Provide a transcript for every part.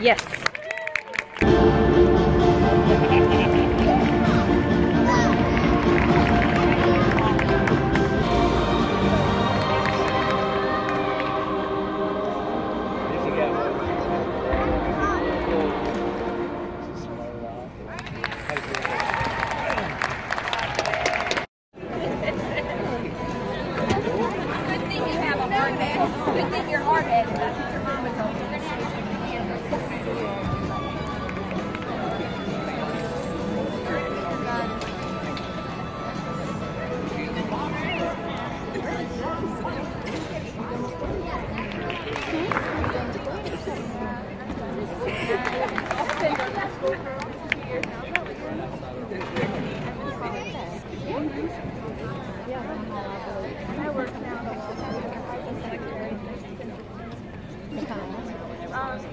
Yes. Hard. Good thing you're hard your to shoot your hand.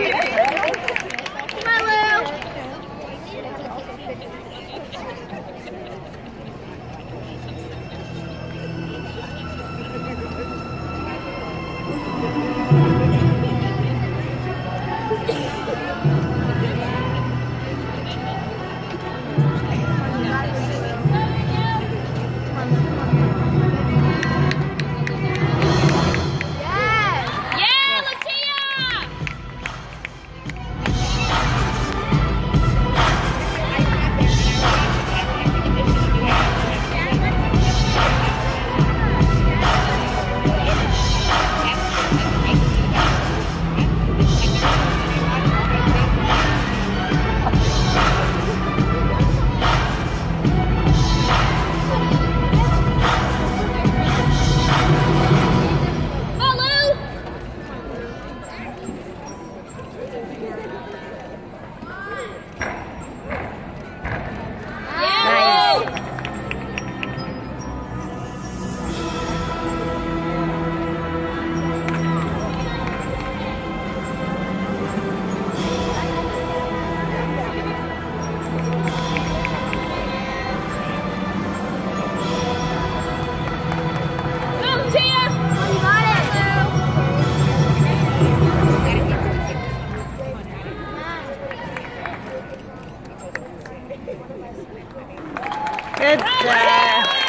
Yeah, Good job.